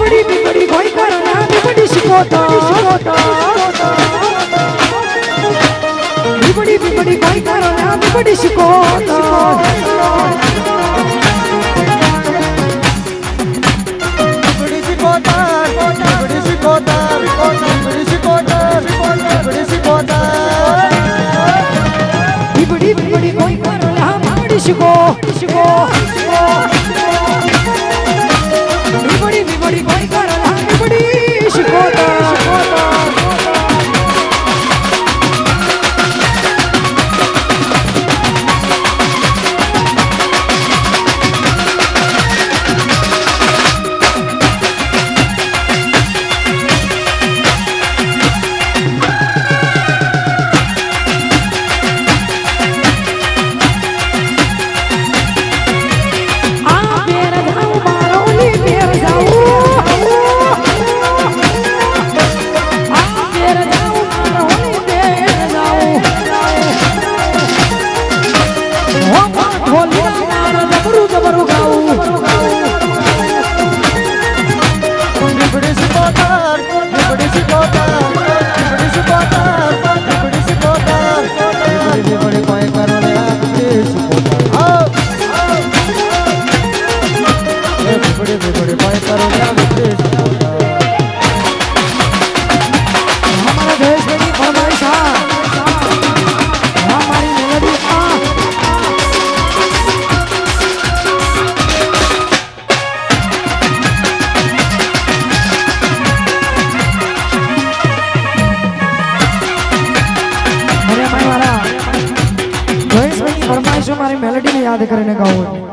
બીબડી બીબડી ભોય કરો ના બીબડી શીખો બીબડી શીખોતર બીબડી બીબડી શીખોતર બીબડી શીખોતર બીબડી કરો ના બીબડી શીખો શીખો બીબડી બીબડી કોઈ કરો બીબડી ફરમાઈશ મારી મેલેડીને યાદ કરીને ગાવું